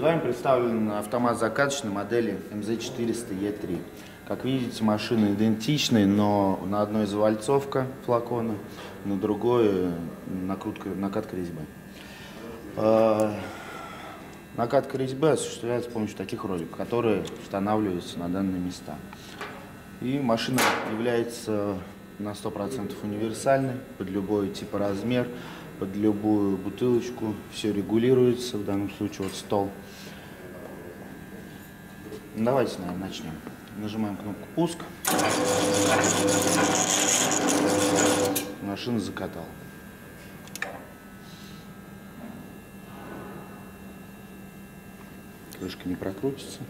Вами представлен автомат закаточной модели МЗ-400Е3. Как видите, машины идентичны, но на одной завальцовка флакона, на другой накрутка, накатка резьбы. Э, накатка резьбы осуществляется с помощью таких роликов, которые устанавливаются на данные места. И машина является на 100% универсальной, под любой тип размер, под любую бутылочку. Все регулируется, в данном случае вот стол. Давайте, наверное, начнем. Нажимаем кнопку «Пуск». Машина закатала. Крышка не прокрутится.